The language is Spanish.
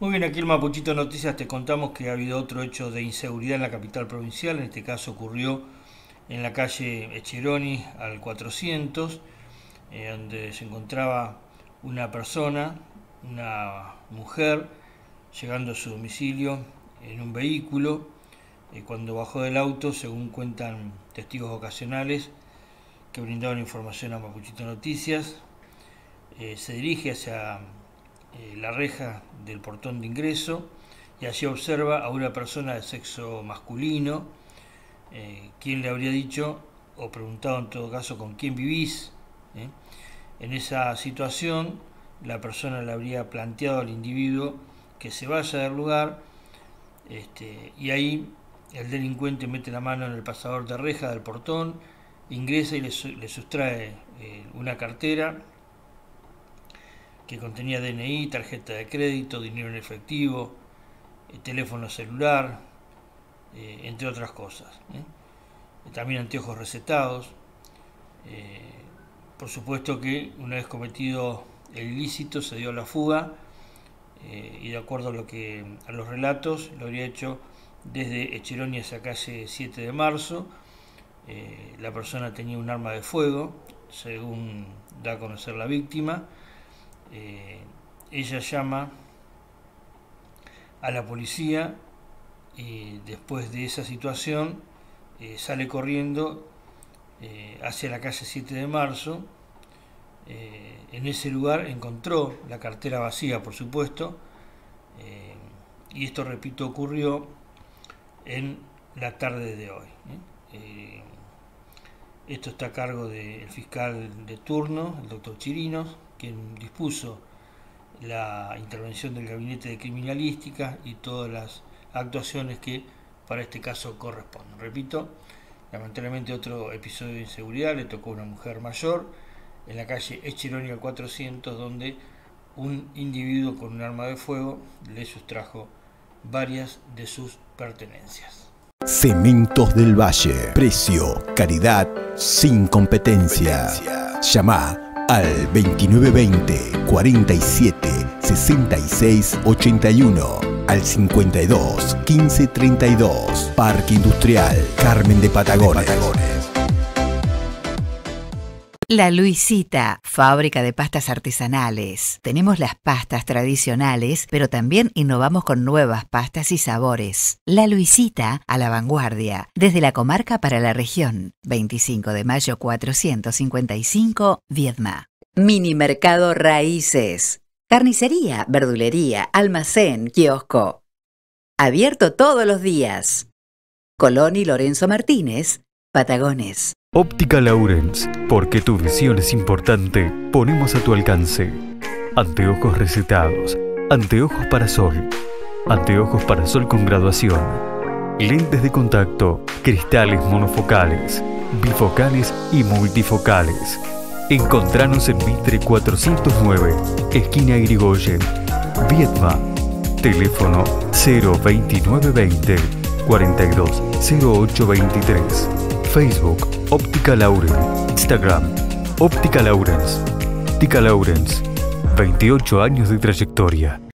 Muy bien, aquí en Mapuchito Noticias te contamos que ha habido otro hecho de inseguridad en la capital provincial. En este caso ocurrió en la calle Echeroni al 400, eh, donde se encontraba una persona, una mujer, llegando a su domicilio en un vehículo. Eh, cuando bajó del auto, según cuentan testigos ocasionales que brindaron información a Mapuchito Noticias, eh, se dirige hacia eh, la reja del portón de ingreso y allí observa a una persona de sexo masculino, eh, quien le habría dicho o preguntado en todo caso con quién vivís. ¿eh? En esa situación la persona le habría planteado al individuo que se vaya del lugar este, y ahí el delincuente mete la mano en el pasador de reja del portón, ingresa y le, le sustrae una cartera que contenía DNI, tarjeta de crédito, dinero en efectivo, eh, teléfono celular, eh, entre otras cosas. ¿eh? También anteojos recetados. por supuesto que una vez cometido el ilícito se dio la fuga y de acuerdo a, lo que, a los relatos lo habría hecho desde Echeroni hacia calle 7 de marzo. la persona tenía un arma de fuego, según da a conocer la víctima. Eh, ella llama a la policía y después de esa situación eh, sale corriendo eh, hacia la calle 7 de marzo. en ese lugar encontró la cartera vacía, por supuesto, y esto, repito, ocurrió en la tarde de hoy. esto está a cargo del fiscal de turno, el doctor Chirinos, quien dispuso la intervención del gabinete de criminalística y todas las actuaciones que para este caso corresponden. Repito, lamentablemente otro episodio de inseguridad le tocó a una mujer mayor en la calle Echeronia 400 donde un individuo con un arma de fuego le sustrajo varias de sus pertenencias. Cementos del Valle. Precio, caridad, sin competencia. Llama al 2920 47 66 81 al 52 15 32 Parque Industrial Carmen de Patagones. La Luisita, fábrica de pastas artesanales. Tenemos las pastas tradicionales, pero también innovamos con nuevas pastas y sabores. La Luisita, a la vanguardia, desde la comarca para la región. 25 de mayo 455, Viedma. Mini Mercado Raíces. Carnicería, verdulería, almacén, kiosco. Abierto todos los días. Colón y Lorenzo Martínez, Patagones. Óptica Laurens, porque tu visión es importante, ponemos a tu alcance. Anteojos recetados, anteojos para sol, anteojos para sol con graduación, lentes de contacto, cristales monofocales, bifocales y multifocales. Encontranos en Mitre 409, esquina Irigoyen, Vietma. Teléfono 02920 420823. Facebook Óptica Lauren. Instagram Óptica Laurens. Óptica Laurens. 28 años de trayectoria.